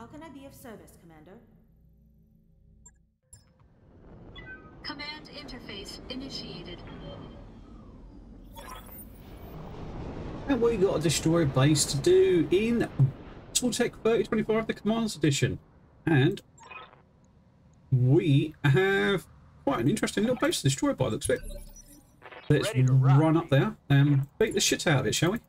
How can I be of service, Commander? Command interface initiated. And we got a destroyer base to do in Tech 3025, the Commands Edition. And we have quite an interesting little base to destroy by the looks of it. Let's run up there and beat the shit out of it, shall we?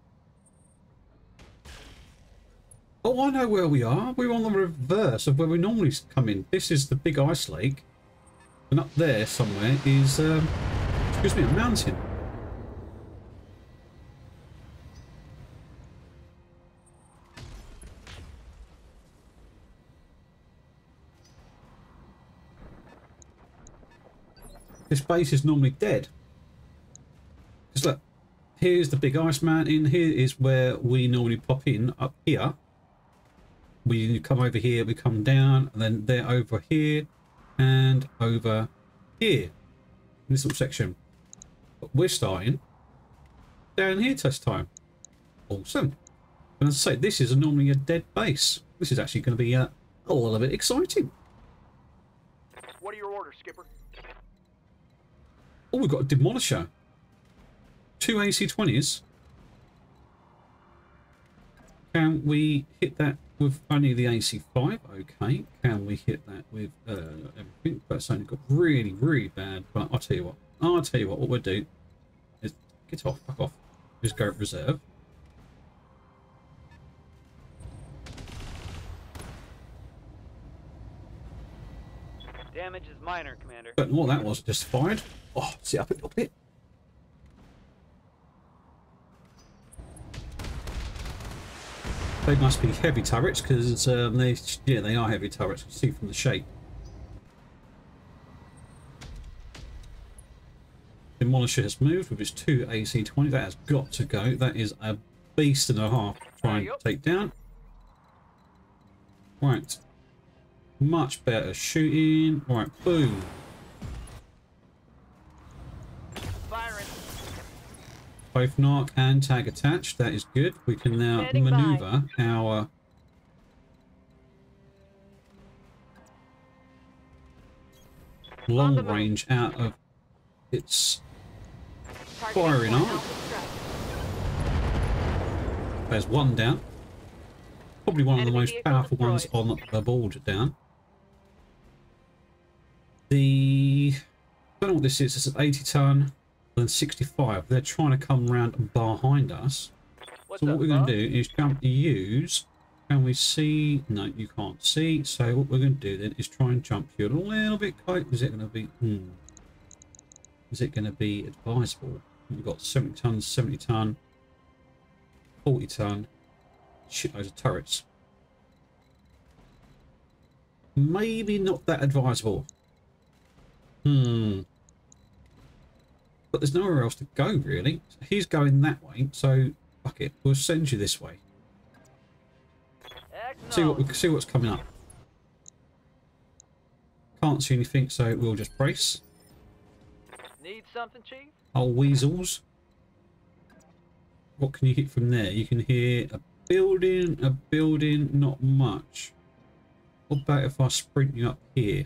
Oh, I know where we are. We're on the reverse of where we normally come in. This is the big ice lake. And up there somewhere is, um, excuse me, a mountain. This base is normally dead. Because look, here's the big ice mountain. Here is where we normally pop in up here. We come over here, we come down, and then they're over here and over here. In this little section. But we're starting down here test time. Awesome. And as I say, this is normally a dead base. This is actually going to be uh, a little bit exciting. What are your orders, Skipper? Oh, we've got a demolisher. Two AC-20s. Can we hit that with only the AC-5? Okay. Can we hit that with uh, everything? That's only got really, really bad. But I'll tell you what. I'll tell you what. What we'll do is get off, back off. Just go reserve. Damage is minor, Commander. But what that was just fired. Oh, see up a little bit. They must be heavy turrets because um, they, yeah, they are heavy turrets. You see from the shape. Demolisher has moved with his two AC-20. That has got to go. That is a beast and a half to try and take down. Right. Much better shooting. Right, boom. Both narc and tag attached. That is good. We can now Standing by. maneuver our long range out of its Firing point on. Alpha strike. There's one down. Probably one of the most powerful ones on the board down. The... I don't know what this is. It's an 80 ton and 65. They're trying to come round behind us. What's so what we're going to do is jump to use. Can we see? No, you can't see. So what we're going to do then is try and jump you a little bit close. Is it going to be... Hmm. Is it going to be advisable? We've got 70 tons, 70 ton, 40 ton, shitloads of turrets. Maybe not that advisable. Hmm. But there's nowhere else to go, really. He's going that way, so fuck it. We'll send you this way. See what we Acknowledged. see what's coming up. Can't see anything, so we'll just brace. Need something, Chief? Oh, weasels. What can you hit from there? You can hear a building, a building, not much. What about if I sprint you up here?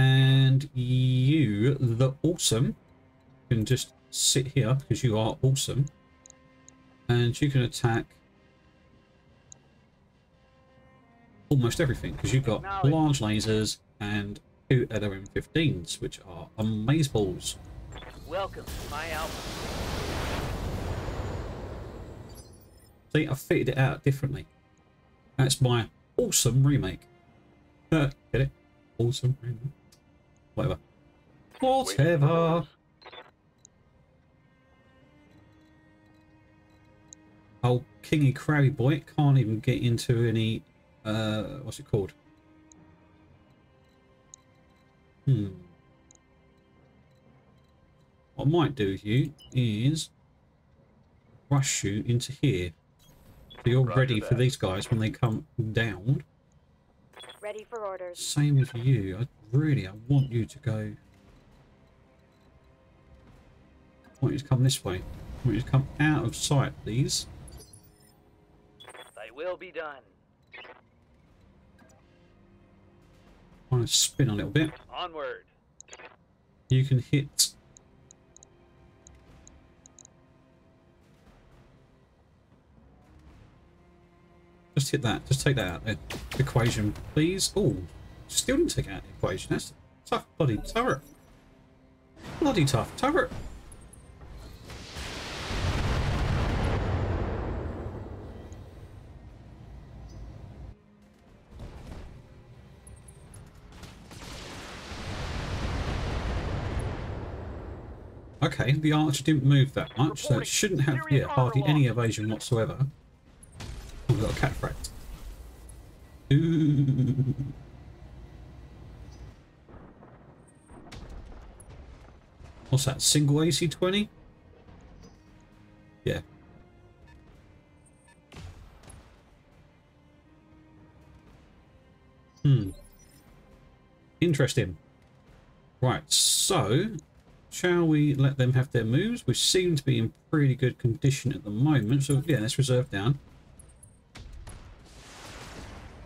And you, the awesome, can just sit here because you are awesome. And you can attack almost everything because you've got large lasers and two LRM-15s, which are amazeballs. Welcome to my Alpha. See, I fitted it out differently. That's my awesome remake. Uh, get it? Awesome remake. Whatever. Whatever. Oh, Kingy Crabby Boy can't even get into any. Uh, what's it called? Hmm. What I might do with you is rush you into here. So you're Roger ready for these guys when they come down. Ready for orders. Same with you. I really, I want you to go. I want you to come this way. I want you to come out of sight, please. They will be done. I want to spin a little bit. Onward. You can hit. Just hit that. Just take that out. The equation, please. Oh, still didn't take out the equation. That's a tough bloody turret. Bloody tough turret. Okay, the archer didn't move that much, so it shouldn't have yeah, hardly any evasion whatsoever. Oh, we've got a cataphract. Ooh. What's that? Single AC20? Yeah. Hmm. Interesting. Right, so shall we let them have their moves? We seem to be in pretty good condition at the moment, so yeah, let's reserve down.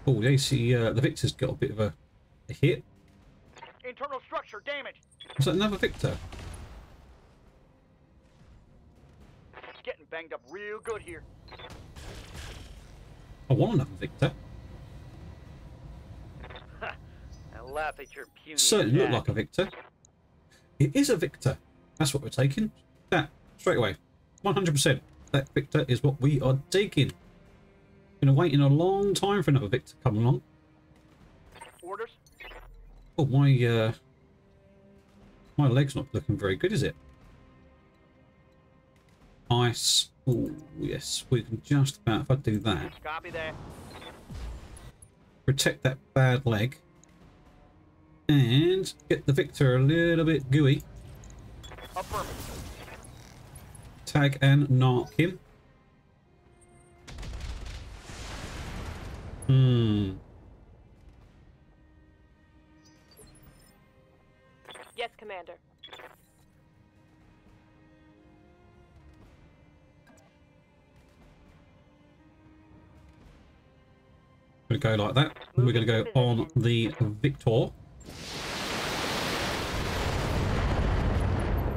Oh, the AC, uh, the Victor's got a bit of a, a hit. Internal structure damage. Was that another Victor? Banged up real good here. I want another Victor. I laugh at your puny Certainly looked like a Victor. It is a Victor. That's what we're taking. That, straight away. 100%. That Victor is what we are taking. Been waiting a long time for another Victor to come along. Orders. Oh, my, uh... My leg's not looking very good, is it? Ice. Oh, yes. We can just about, if I do that, Copy that. protect that bad leg. And get the Victor a little bit gooey. Tag and knock him. Hmm. Yes, Commander. Going to go like that. We're going to go on the Victor.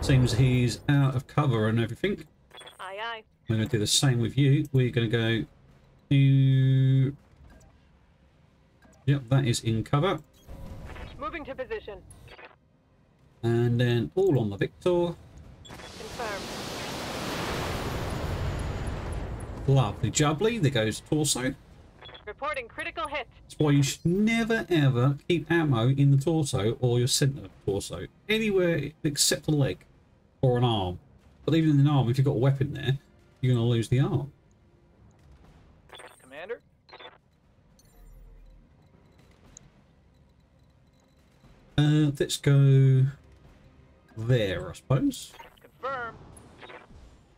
Seems he's out of cover and everything. Aye, aye. We're going to do the same with you. We're going to go to... Yep, that is in cover. Moving to position. And then all on the Victor. Confirmed. Lovely jubbly. There goes torso. Reporting critical hit. That's why you should never ever keep ammo in the torso or your center torso. Anywhere except a leg or an arm. But even in an arm, if you've got a weapon there, you're going to lose the arm. Commander. Uh, let's go there, I suppose. Confirmed.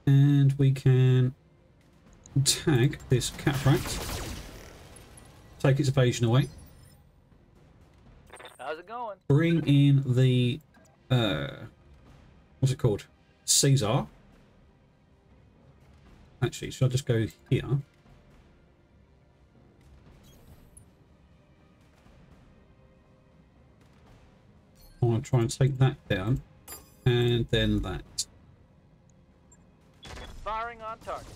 And we can tag this cataphract. Take its evasion away. How's it going? Bring in the... Uh, what's it called? Caesar. Actually, should I just go here? I want to try and take that down. And then that. Firing on target.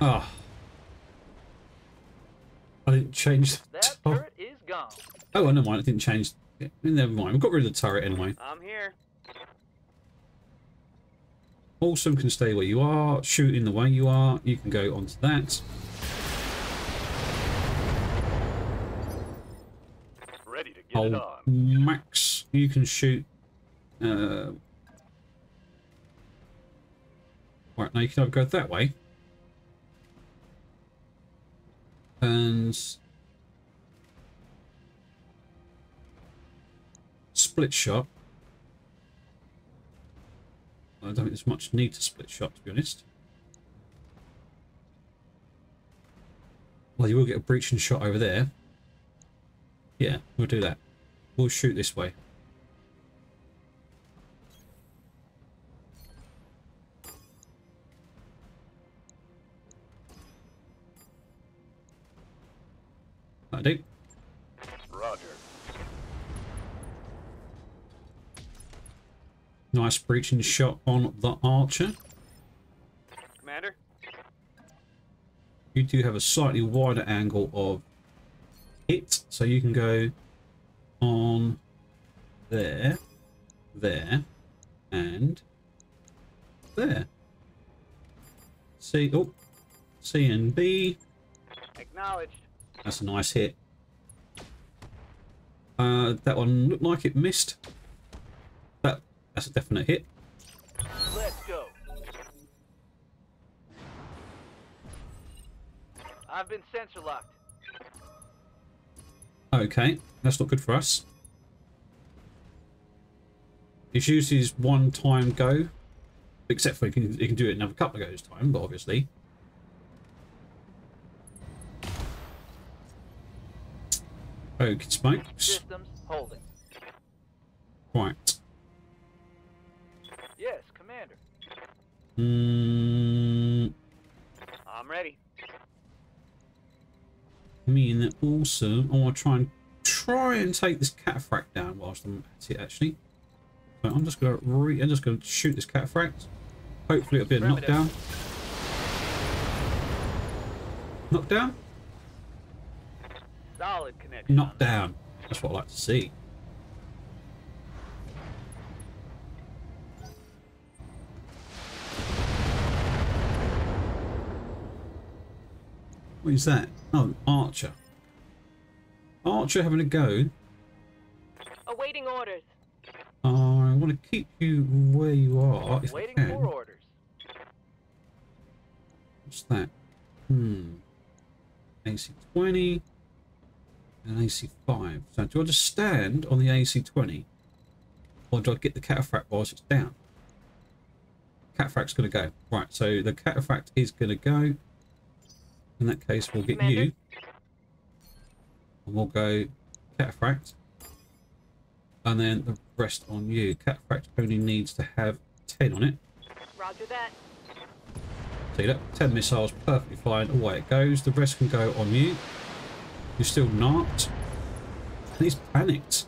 Ah. Didn't change the That top. turret is gone. Oh, well, never mind. I didn't change. Never mind. We've got rid of the turret anyway. I'm here. Awesome can stay where you are. Shoot in the way you are. You can go onto that. Ready to get it Oh, on. Max, you can shoot. Uh, right, now you can go that way. And split shot. I don't think there's much need to split shot, to be honest. Well, you will get a breaching shot over there. Yeah, we'll do that. We'll shoot this way. I do. Nice breaching shot on the archer. Commander? You do have a slightly wider angle of hit, so you can go on there, there, and there. C, oh, C and B. Acknowledged. That's a nice hit. Uh, that one looked like it missed. That that's a definite hit. Let's go. I've been sensor locked. Okay, that's not good for us. It's used his one time go, except for he can he can do it another couple of goes time, but obviously. Okay, smokes. Systems holding. Right. Mm, I'm ready. I mean, also, I want to try and try and take this cataphract down whilst I'm at it. Actually, so I'm just gonna re I'm just gonna shoot this cataphract. Hopefully, it'll be a knockdown. Knockdown. Solid connection. Knockdown. That's what I like to see. What is that? Oh, Archer. Archer having a go. Awaiting orders. I want to keep you where you are if Waiting I can. for orders. What's that? Hmm. AC20 and AC5. So do I just stand on the AC20 or do I get the cataphract whilst it's down? Cataphract's going to go. Right, so the cataphract is going to go. In that case, we'll get Commander? you. And we'll go cataphract. And then the rest on you. Cataphract only needs to have 10 on it. Roger that. See that? 10 missiles, perfectly fine. Away it goes. The rest can go on you. You're still not. And he's panicked.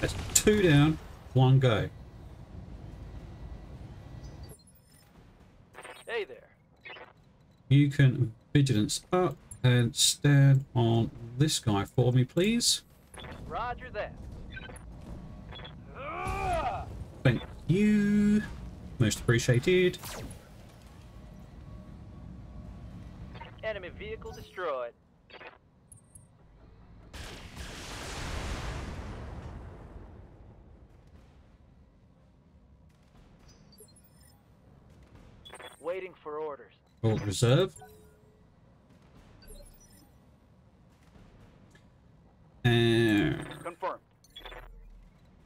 That's two down, one go. Hey there. You can vigilance up and stand on this guy for me, please. Roger that. Thank you. Most appreciated. Enemy vehicle destroyed. Waiting for orders. Or reserve. And Confirmed.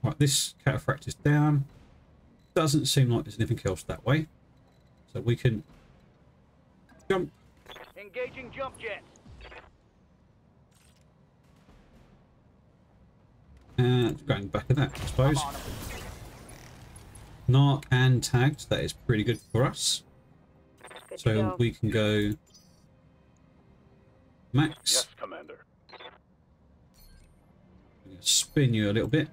right, this cataphract is down. Doesn't seem like there's anything else that way. So we can jump Engaging jump jets. Uh, and going back at that, I suppose. on 'em. Narc and tagged, that is pretty good for us. Good So we can go max. Yes, Commander. I'm gonna spin you a little bit.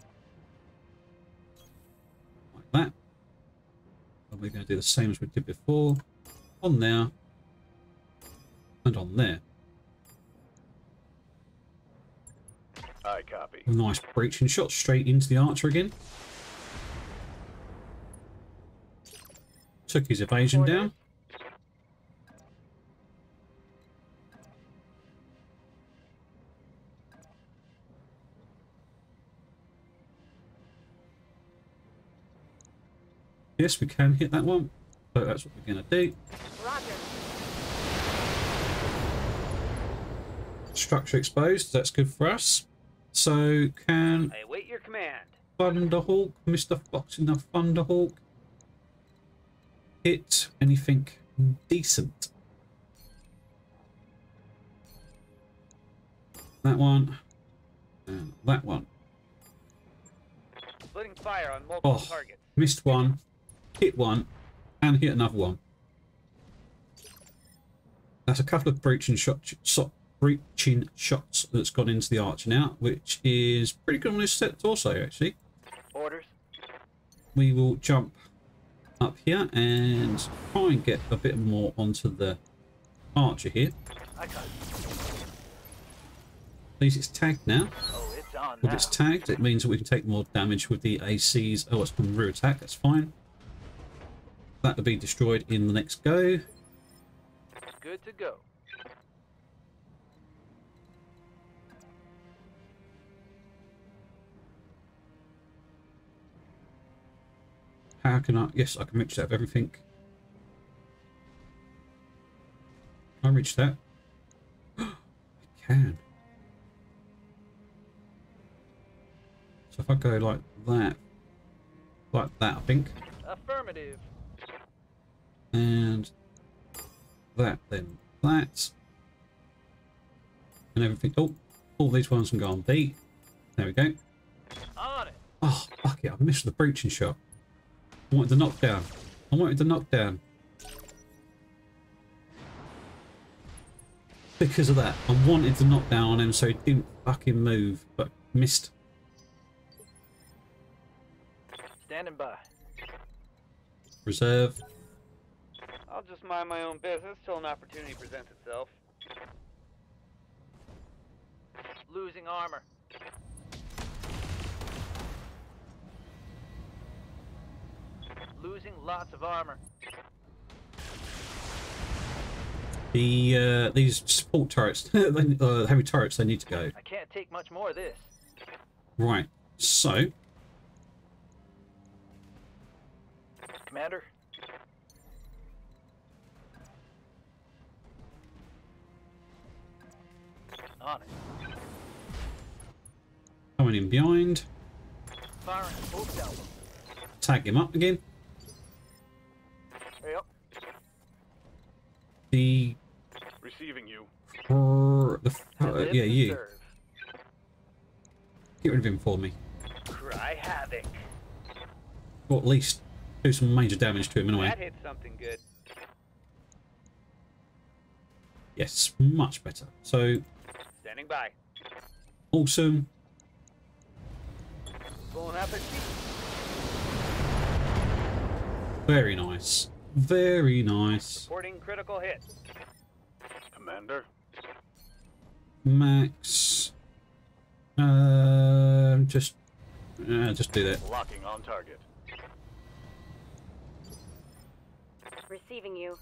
Like that. And we're going to do the same as we did before. On there. And on there. I copy. A nice breaching shot straight into the archer again. Took his evasion Orders. down. Yes, we can hit that one. So that's what we're going to do. Roger. Structure exposed. That's good for us. So can I await your command. Thunderhawk, Mr. Fox in the Thunderhawk, hit anything decent? That one. And that one. Splitting fire on multiple Oh, targets. missed one, hit one, and hit another one. That's a couple of breaching shot, shot breaching shots that's gone into the archer now, which is pretty good on his set torso actually. Orders. We will jump up here and try and get a bit more onto the archer here. It. At least it's tagged now. Oh, it's on If now. it's tagged, it means that we can take more damage with the ACs. Oh, it's from rear attack. That's fine. That'll be destroyed in the next go. Good to go. How can I? Yes, I can reach that of everything. Can I reach that? I can. So if I go like that, like that, I think, Affirmative. And that, then that, and everything. Oh, all these ones can go on B. There we go. Oh, fuck it, I missed the breaching shot. I wanted the knockdown. I wanted the knockdown. Because of that. I wanted the knockdown on him so he didn't fucking move, but missed. Standing by. Reserve. Just mind my own business till an opportunity presents itself. Losing armor. Losing lots of armor. The uh, these support turrets, uh, heavy turrets, they need to go. I can't take much more of this. Right. So Commander, on it. coming in behind, Firing at both caliber. tag him up again. Yep. The Receiving you. the uh, yeah you serve. get rid of him for me. Cry havoc. Or at least do some major damage to him anyway. That hit something good. Yes, much better. So Standing by. awesome. Pulling Very nice. Very nice. Reporting critical hit. Commander. Max. Um, just, uh, just do that. Locking on target. Receiving you.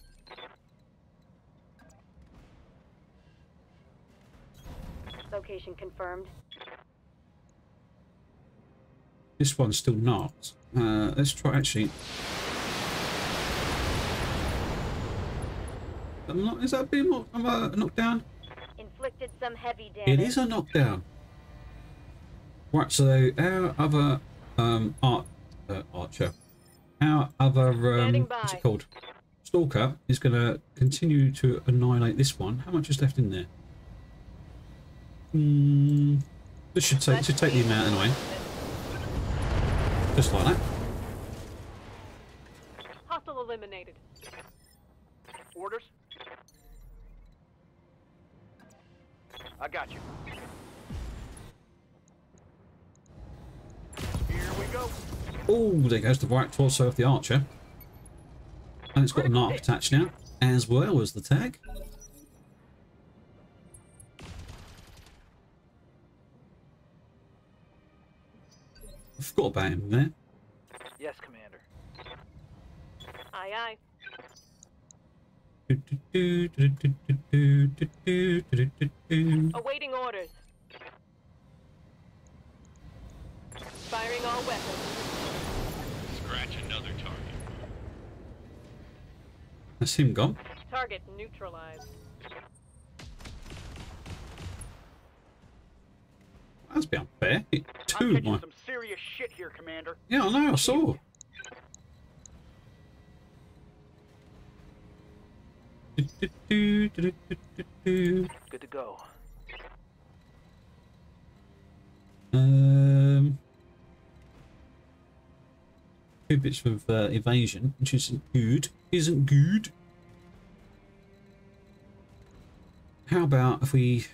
Location confirmed. This one's still not. Uh, let's try actually. Not, is that being knocked, uh, knocked down? Inflicted some heavy damage. It is a knockdown. Right, so our other um, art, uh, archer, our other um, what's it called? Stalker is going to continue to annihilate this one. How much is left in there? Hmm. This should take should take the amount anyway. Just like that. Hostile eliminated. Orders. I got you. Here we go. Oh, there goes the right torso of the archer. And it's got a knife attached now, as well as the tag. Forgot about him there. Yes, Commander. Aye aye. Awaiting orders. Firing all weapons. Scratch another target. That's him gone. Target neutralized. That's a bit unfair. I'm two of my... some serious shit here, Commander. Yeah, I know, I saw. Good to go. Um, two bits of uh, evasion, which isn't good. Isn't good. how about if we...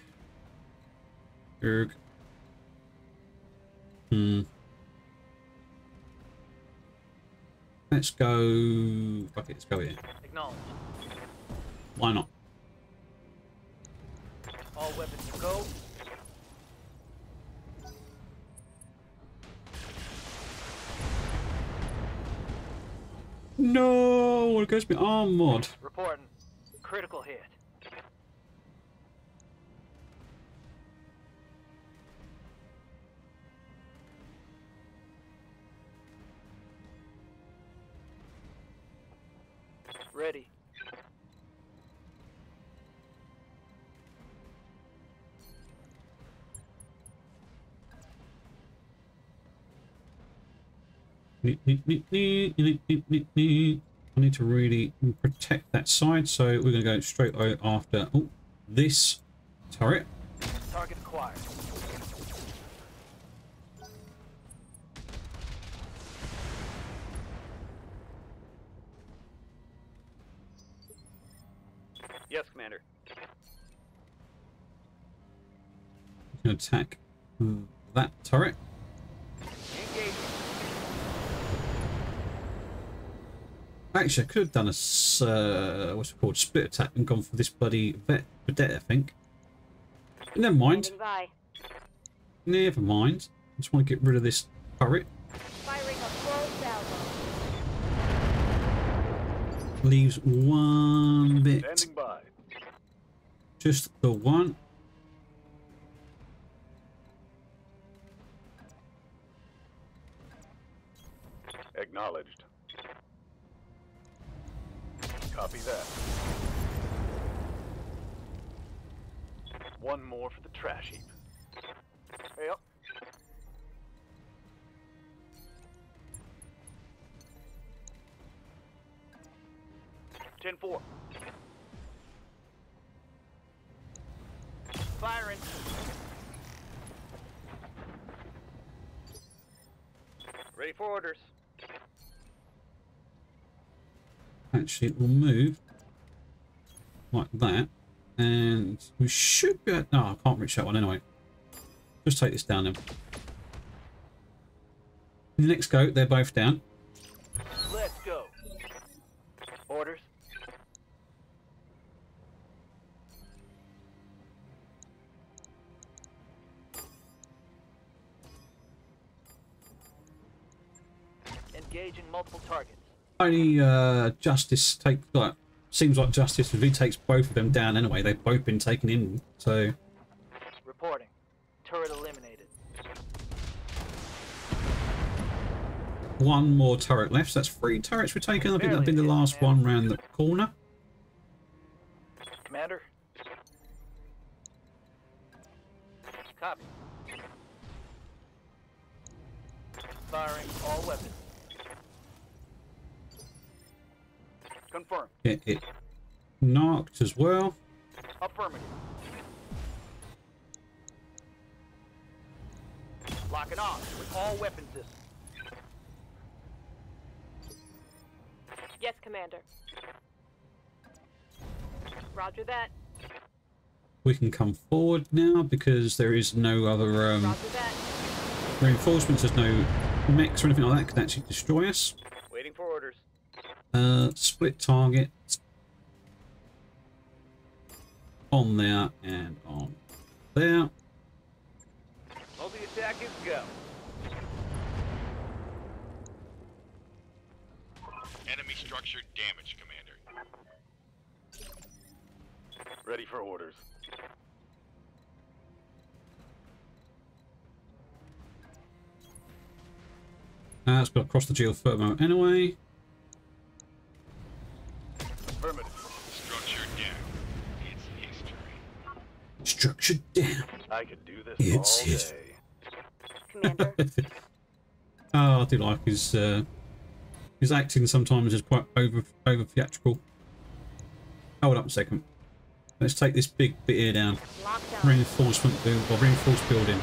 Erg. Hmm. Let's go... Fuck it, let's go here. Acknowledged. Why not? All weapons to go. No! It goes me arm mod. Reporting. Critical hit. Nee. I need to really protect that side, so we're going to go straight after oh, this turret. Attack that turret. Actually, I could have done a uh, what's it called split attack and gone for this bloody vet vedette. I think. Never mind. Never mind. I just want to get rid of this turret. Firing a full salvo. Leaves one bit. Just the one. Acknowledged. Copy that. One more for the trash heap. Yep. Ten four. Firing. Ready for orders. Actually, it will move like that, and we should be. No, oh, I can't reach that one anyway. Just take this down then. The next go, they're both down. Let's go. Orders. Engaging multiple targets. Only uh, Justice take like seems like Justice if he takes both of them down anyway. They've both been taken in, so Reporting. Turret eliminated. one more turret left. So that's three turrets we're taking. I think that'll be the last one round the corner. Commander. Copy. Firing all weapons. Confirmed. Get it knocked as well. Affirmative. Locking on with all weapon systems. Yes, Commander. Roger that. We can come forward now because there is no other um, reinforcements. There's no mechs or anything like that can actually destroy us. Waiting for orders. Uh, split target on there and on there. Multi-attack is go. Enemy structure damage, Commander. Ready for orders. Uh, it's got to cross the geothermal anyway. Structure down. I could do this It's all his- day. Commander. oh, I do like his uh, his acting sometimes is quite over over theatrical. Hold up a second. Let's take this big bit here down. Lockdown. Reinforcement build or reinforced building.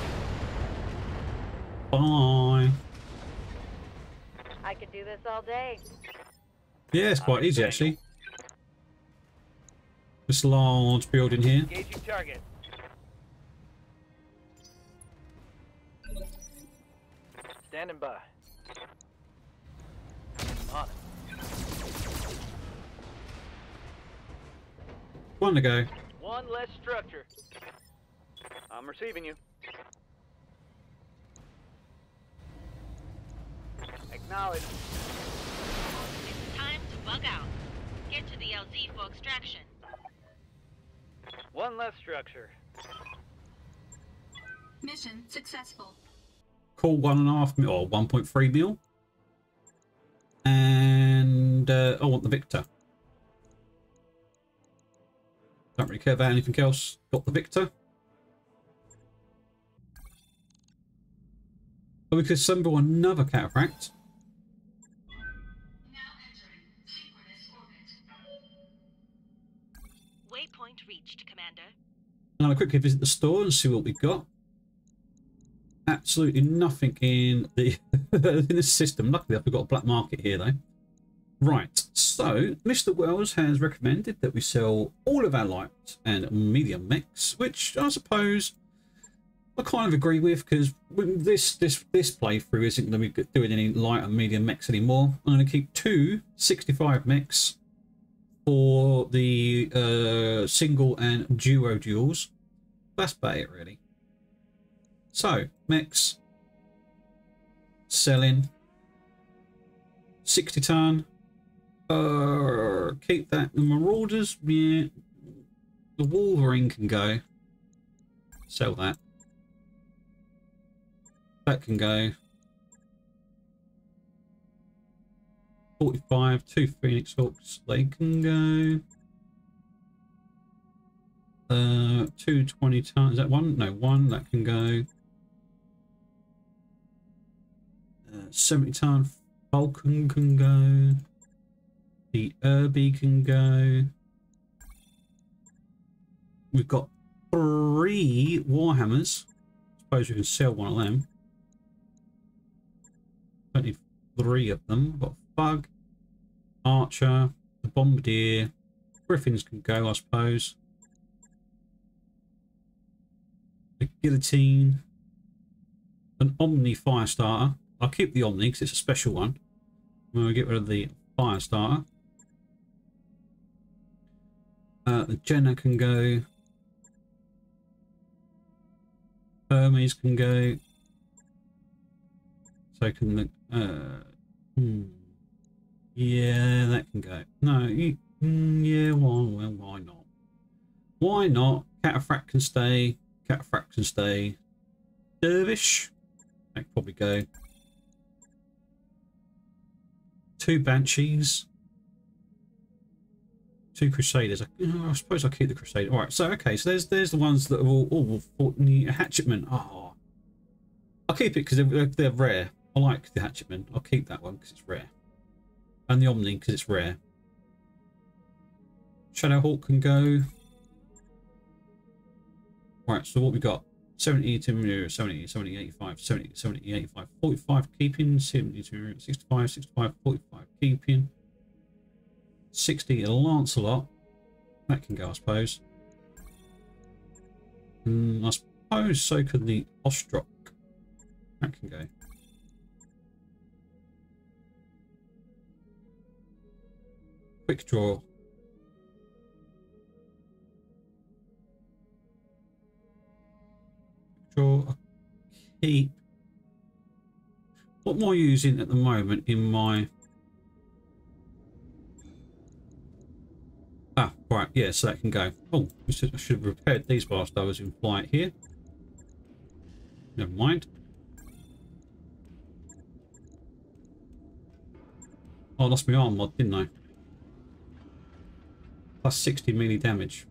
Bye. I could do this all day. Yeah, it's quite easy actually. This large building here. Engaging target. Standing by. On it. One to go. One less structure. I'm receiving you. Acknowledge. It's time to bug out. Get to the LZ for extraction. One less structure. Mission successful. Call one and a half mil or 1.3 mil. And uh, I want the Victor. Don't really care about anything else. Got the Victor. But we could assemble another catapult. Now entering synchronous orbit. Waypoint reached, Commander. I'm going to quickly visit the store and see what we've got. Absolutely nothing in the in the system. Luckily, I've got a black market here, though. Right, so Mr. Wells has recommended that we sell all of our light and medium mix, which I suppose I kind of agree with because this this this playthrough isn't going to be doing any light and medium mix anymore. I'm going to keep two 65 mechs for the uh, single and duo duels. That's about it, really. So, mechs, selling, 60 ton. Uh, keep that. The Marauders, yeah. The Wolverine can go. Sell that. That can go. 45, two Phoenix Hawks, they can go. Uh, two 20 ton, is that one? No, one, that can go. 70 ton Falcon can go. The Urbie can go. We've got three Warhammers. Suppose we can sell one of them. Only three of them. We've got Bug, Archer, the Bombardier. Griffins can go, I suppose. The Guillotine. An Omni Firestarter. I'll keep the Omni because it's a special one. I'm get rid of the Firestarter. Uh, the Jenner can go. Hermes can go. So can the. Uh, hmm. Yeah, that can go. No, you, mm, yeah, why, well, why not? Why not? Cataphract can stay. Cataphract can stay. Dervish. That could probably go. Two Banshees. Two Crusaders. I, I suppose I'll keep the Crusader. Alright, so okay, so there's there's the ones that are all, all the Hatchetman. Oh. Ah. I'll keep it because they're, they're rare. I like the Hatchetman. I'll keep that one because it's rare. And the Omni because it's rare. Shadowhawk can go. Right, so what we got? 70 to 70, 70, 85, 70, 70, 85, 45 keeping, 70 to 65, 65, 45 keeping. 60 a Lancelot. That can go, I suppose. Mm, I suppose so could the Ostroc. That can go. Quick draw. Draw. Keep. What am I using at the moment in my... Ah, right, yeah, so that can go. Oh, I should, I should have repaired these whilst I was in flight here. Never mind. Oh, I lost my arm mod, didn't I? Plus 60 melee damage.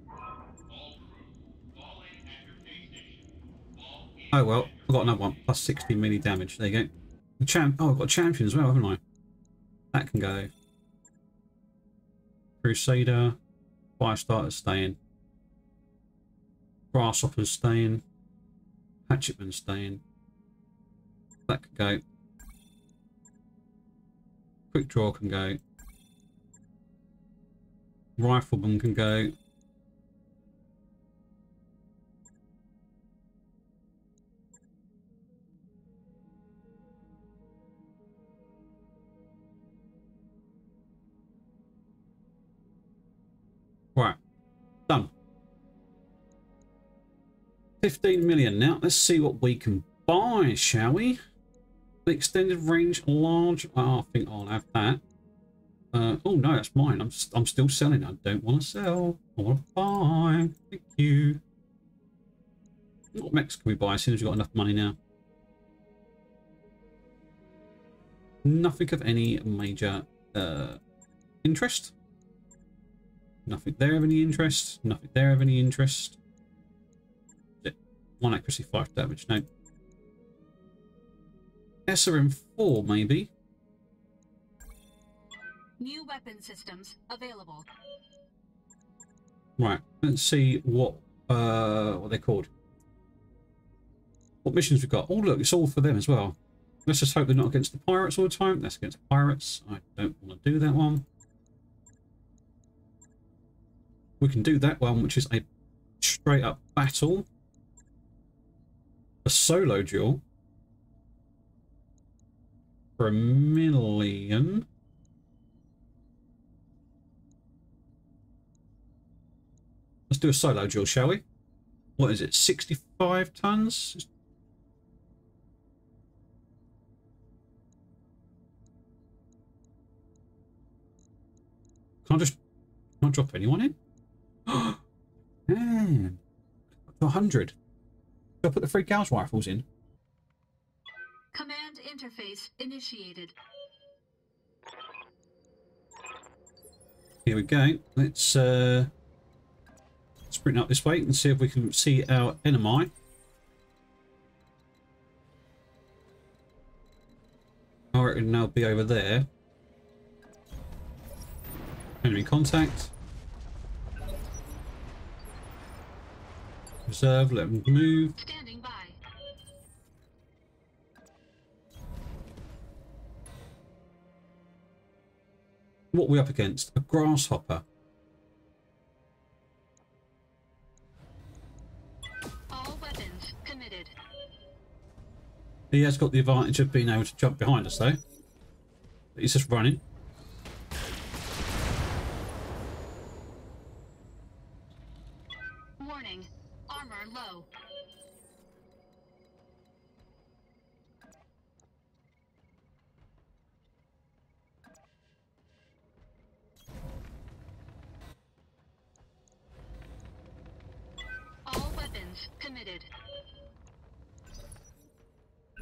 Oh well, I've got another one. Plus 60 melee damage. There you go. The champ. Oh, I've got a champion as well, haven't I? That can go. Crusader. Firestarter staying. Grasshoppers staying. Hatchetman staying. That could go. Quick draw can go. Rifleman can go. Right. Done. 15 million now. Let's see what we can buy, shall we? The extended range large. Oh, I think I'll have that. Uh, oh no, that's mine. I'm I'm still selling. I don't want to sell. I want to buy. Thank you. What mechs can we buy as soon as we've got enough money now? Nothing of any major uh, interest. Nothing there of any interest. Nothing there of any interest. One accuracy, five damage. No. SRM4 maybe. New weapon systems available. Right. Let's see what uh what they're called. What missions we've got. Oh look, it's all for them as well. Let's just hope they're not against the pirates all the time. That's against pirates. I don't want to do that one. We can do that one, which is a straight up battle. A solo duel. For a million. Let's do a solo duel, shall we? What is it? 65 tons? Can I just can I drop anyone in? Up to 100. Should I put the three Gauss rifles in? Command interface initiated. Here we go. Let's uh, sprint up this way and see if we can see our enemy. I reckon they'll be over there. Enemy contact. Reserve, let them move. Standing by. What are we up against? A grasshopper. All weapons committed. He has got the advantage of being able to jump behind us though. He's just running. Committed.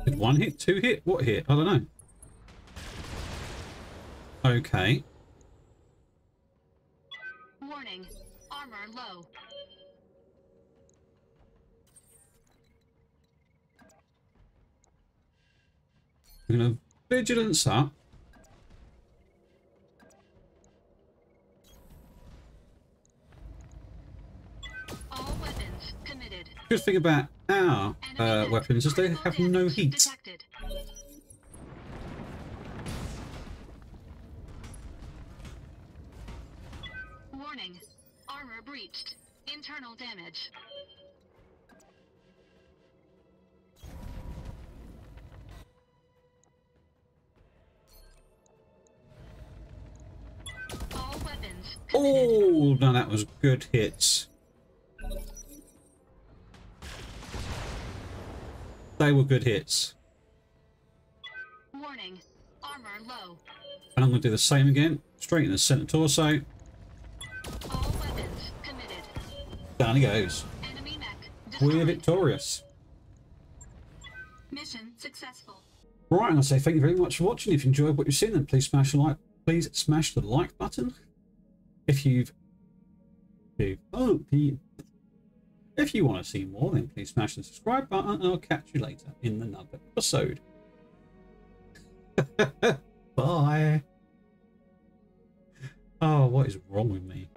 Did one hit? Two hit? What hit? I don't know. Okay. Warning. Armor low. We're gonna vigilance up. Good thing about our uh, weapons is they have no heat. Warning. Armor breached. Internal damage. All weapons committed. Oh, no, that was good hits. They were good hits. Warning. Armor low. And I'm going to do the same again. Straight in the center torso. All weapons committed. Down he goes. We're victorious. Mission successful. Right, and I say thank you very much for watching. If you enjoyed what you've seen, then please smash the like. Please smash the like button. If you've, if, oh, the- if you want to see more, then please smash the subscribe button, and I'll catch you later in another episode. Bye. Oh, what is wrong with me?